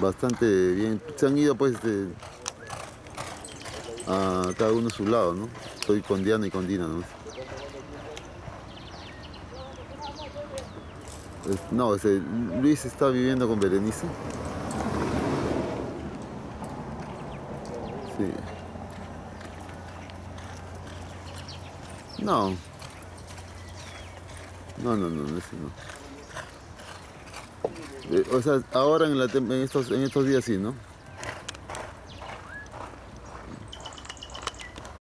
bastante bien. Se han ido pues este, a cada uno a su lado, ¿no? Estoy con Diana y con Dina, ¿no? Es- No, ese, Luis está viviendo con Berenice. Sí. No. No, no, no, ese no. Eh, o sea, ahora en, estos, en estos días sí, ¿no?